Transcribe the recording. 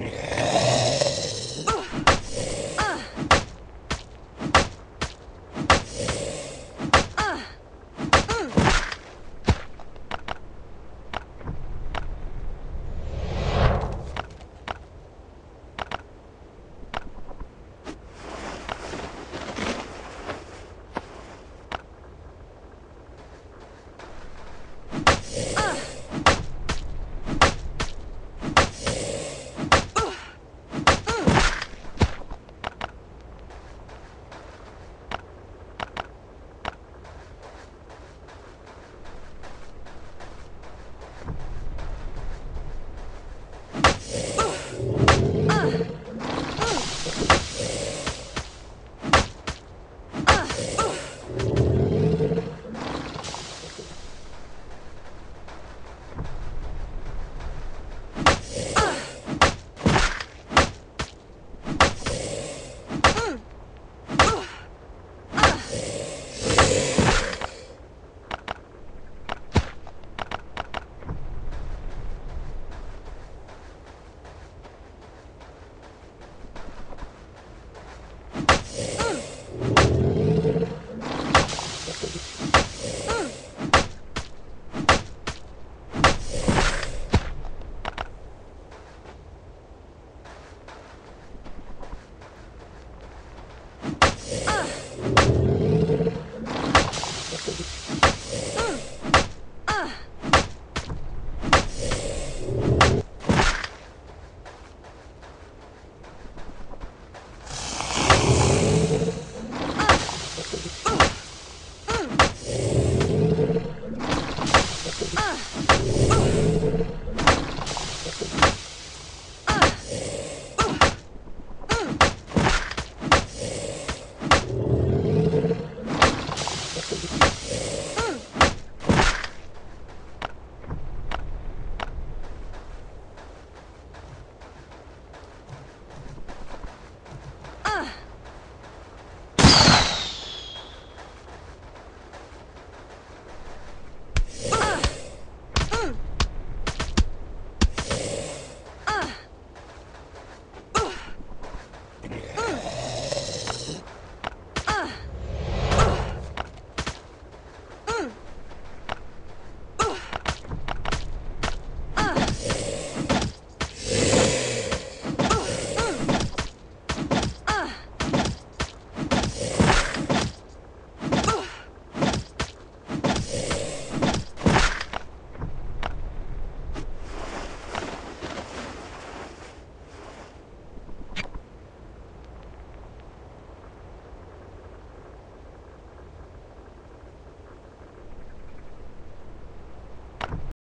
Yeah.